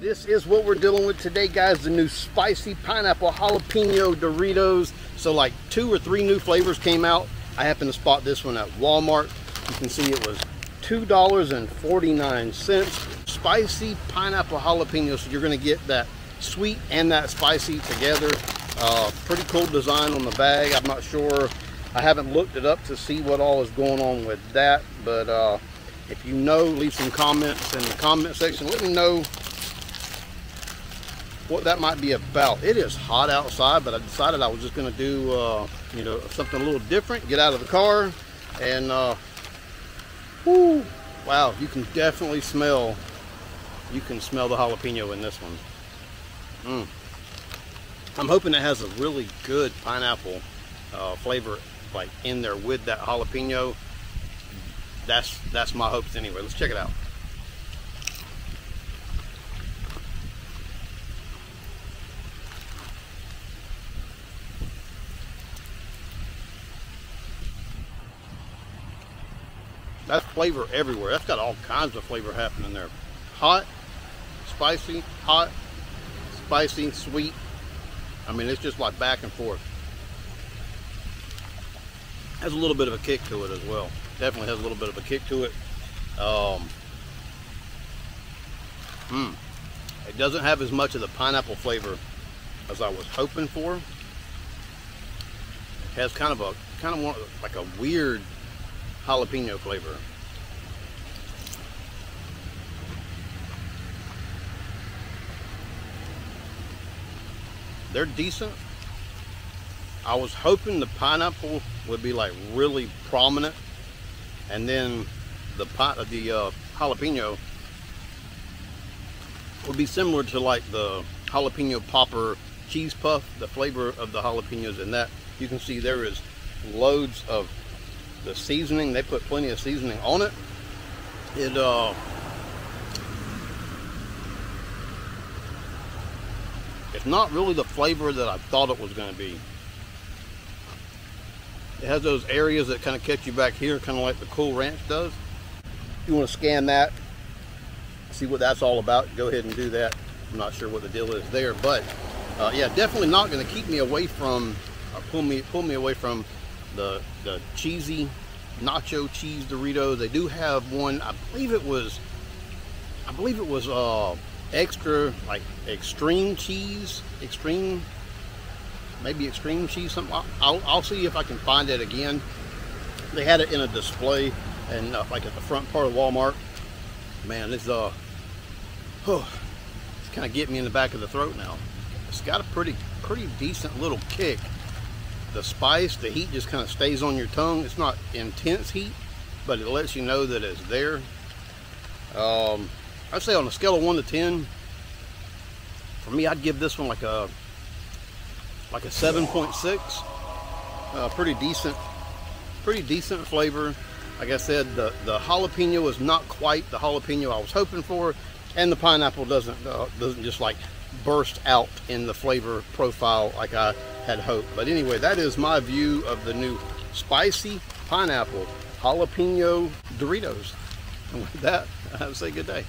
This is what we're dealing with today, guys. The new spicy pineapple jalapeno Doritos. So like two or three new flavors came out. I happened to spot this one at Walmart. You can see it was $2.49. Spicy pineapple jalapeno. So you're gonna get that sweet and that spicy together. Uh, pretty cool design on the bag. I'm not sure. I haven't looked it up to see what all is going on with that. But uh, if you know, leave some comments in the comment section. Let me know what that might be about. It is hot outside, but I decided I was just to do, uh, you know, something a little different. Get out of the car and, uh, whoo, wow, you can definitely smell, you can smell the jalapeno in this one. Mm. I'm hoping it has a really good pineapple uh, flavor like in there with that jalapeno. That's that's my hopes anyway. Let's check it out. That's flavor everywhere. That's got all kinds of flavor happening there. Hot, spicy, hot, spicy, sweet. I mean, it's just like back and forth. Has a little bit of a kick to it as well. Definitely has a little bit of a kick to it. Um, mm, it doesn't have as much of the pineapple flavor as I was hoping for. It has kind of a kind of like a weird jalapeno flavor. They're decent. I was hoping the pineapple would be like really prominent and then the pot of the uh, jalapeno would be similar to like the jalapeno popper cheese puff the flavor of the jalapenos in that you can see there is loads of the seasoning they put plenty of seasoning on it. It uh it's not really the flavor that I thought it was going to be. It has those areas that kind of catch you back here kind of like the cool ranch does. If you want to scan that see what that's all about go ahead and do that. I'm not sure what the deal is there but uh, yeah definitely not going to keep me away from or pull me pull me away from the the cheesy nacho cheese Doritos. They do have one, I believe it was, I believe it was uh, extra, like extreme cheese, extreme, maybe extreme cheese, something. I'll, I'll see if I can find it again. They had it in a display and uh, like at the front part of Walmart. Man, this uh, oh, it's kind of getting me in the back of the throat now. It's got a pretty, pretty decent little kick the spice, the heat just kind of stays on your tongue. It's not intense heat, but it lets you know that it's there. Um, I'd say on a scale of one to 10, for me, I'd give this one like a, like a 7.6. Uh, pretty decent, pretty decent flavor. Like I said, the, the jalapeno is not quite the jalapeno I was hoping for, and the pineapple doesn't, uh, doesn't just like burst out in the flavor profile like I had hoped. But anyway, that is my view of the new spicy pineapple jalapeno Doritos. And with that, I say good day.